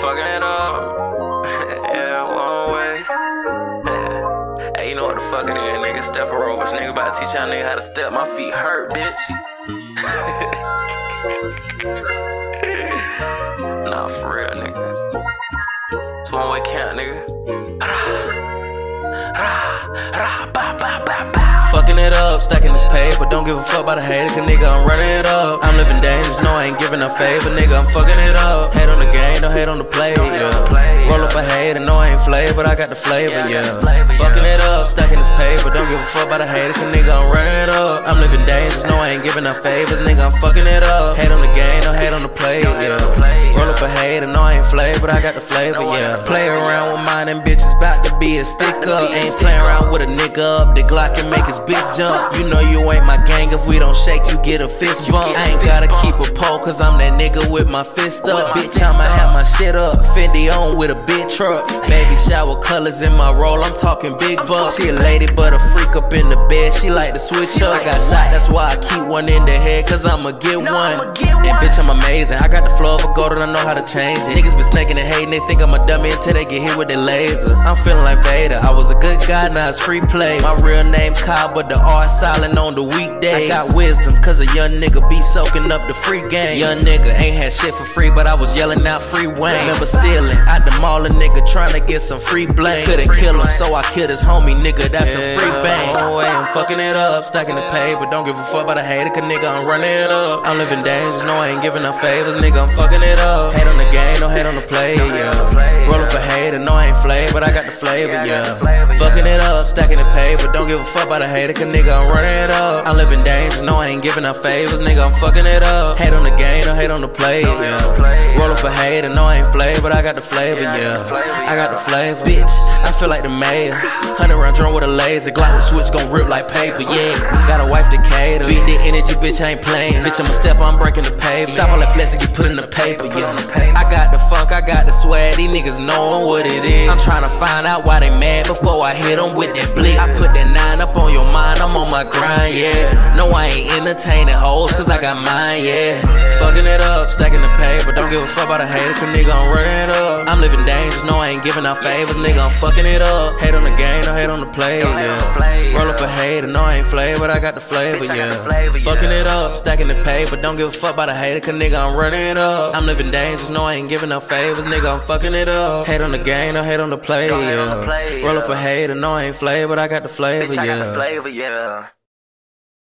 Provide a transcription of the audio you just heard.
Fucking it up. yeah, one way. hey, you know what the fuck it is, nigga? Step ropers. Nigga about to teach y'all nigga how to step. My feet hurt, bitch. nah, for real, nigga. It's one way count, nigga. Fucking it up, stacking this paper. Don't give a fuck about a hater, cause nigga, I'm running it up. I'm living dangerous, no, I ain't giving a favor, nigga, I'm fucking it up. Hate on the game, don't hate on the play, yeah. Roll up a hater, no, I ain't flavor, but I got the flavor, yeah. Fucking it up, stacking this paper. Don't give a fuck about a hater, cause nigga, I'm running it up. I'm living dangerous, no, I ain't giving no favors, nigga, I'm fucking it up. Hate on the game, don't hate on the play, yeah. Roll up a hater, no, I ain't flavor, but I got the flavor, yeah. Play around with mine and bitches, bout to be a stick up. Ain't playing around with a nigga up, the Glock can make his bitch jump. You know you ain't my gang, if we don't shake, you get a fist bump. I ain't gotta keep a pole, cause I'm that nigga with my fist up. Bitch, I'ma have my shit up. Fendi on with a big truck. Baby shower colors in my roll, I'm talking big bucks. She a lady, but a freak up in the bed, she like to switch up. I got shot, that's why I keep one in the head, cause I'ma get one. And bitch, I'm amazing. I got the flow of a gold and I know how to change it. Niggas been snaking and hating, they think I'm a dummy until they get hit with their laser. I'm feeling like Vader. I was a good guy, now it's free play. My real name Kyle, but the R silent on the weekdays. I got wisdom, cause a young nigga be soaking up the free game. Young nigga ain't had shit for free, but I was yelling out free Wayne. Remember stealing out the mall, a nigga trying to get some free blame. Couldn't kill him, so I killed his homie, nigga. That's a free bang. Fucking it up, stacking the pay, but don't give a fuck about a hater, cause nigga, I'm running it up. I'm living dangerous, no, I ain't giving no favors, nigga, I'm fucking it up. Hate on the game, don't hate on the play, yeah. Roll up a hater, no, I ain't flavor, but I got the flavor, yeah. Fucking it up, stacking the pay, but don't give a fuck about a hater, cause nigga, I'm running it up. I'm living dangerous, no, I ain't giving no favors, nigga, I'm fucking it up. Hate on the game, don't hate on the play, yeah. Up a hater, no, I ain't flavor, but I got the flavor, yeah. I got the flavor, bitch. I feel like the mayor. Hundred round drum with a laser, Glock with a switch gon' rip like paper, yeah. Got a wife to cater, beat the energy, bitch, I ain't playing. Bitch, I'ma step, I'm breaking the pavement. Stop all that flex and get put in the paper, yeah. I got the funk, I got the swag, these niggas knowin' what it is. I'm tryna find out why they mad before I hit them with that blick. I put that nine up on your mind, I'm on my grind, yeah. No, I ain't entertaining hoes, cause I got mine, yeah. Fucking it up, stacking the paper, don't give a fuck about a hater, cause nigga, I'm running up. I'm living dangerous, no, I ain't giving out favors, nigga, I'm fucking it up. Hate on the game, don't hate on the play, yeah. Roll up a hater, no, I ain't flavor, but I got the flavor, yeah. Fucking it up, stacking the paper, don't give a fuck about a hater, cause nigga, I'm running it up. I'm living dangerous, no, I ain't giving out favors, nigga, I'm fucking it up. Hate on the game, don't hate on the play, yeah. Roll up a hater, no, I ain't flavor, but I got the flavor, yeah. flavor, yeah.